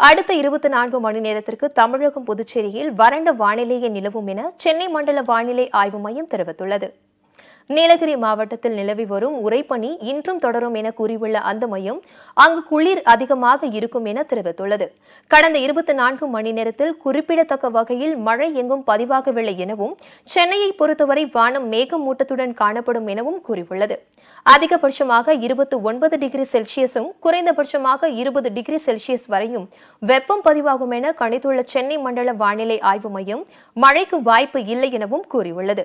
அடுத்த இருபத்தி நான்கு மணி நேரத்திற்கு தமிழகம் புதுச்சேரியில் வறண்ட வானிலையே நிலவும் என சென்னை மண்டல வானிலை ஆய்வு மையம் தெரிவித்துள்ளது. நீலகிரி மாவட்டத்தில் நிலவி வரும் உறைபனி இன்றும் தொடரும் என கூறியுள்ள அந்த மையம் அங்கு குளிர் அதிகமாக இருக்கும் என தெரிவித்துள்ளது. கடந்த இருபத்தி நான்கு மணி நேரத்தில் குறிப்பிடத்தக்க வகையில் மழை எங்கும் பதிவாகவில்லை எனவும் சென்னையை பொறுத்தவரை வானம் மேகமூட்டத்துடன் காணப்படும் எனவும் கூறியுள்ளது. அதிகபட்சமாக இருபத்தி ஒன்பது டிகிரி செல்சியஸும் குறைந்தபட்சமாக இருபது டிகிரி செல்சியஸ் வரையும் வெப்பம் பதிவாகும் என கணித்துள்ள சென்னை மண்டல வானிலை ஆய்வு மையம் மழைக்கு வாய்ப்பு இல்லை எனவும் கூறியுள்ளது.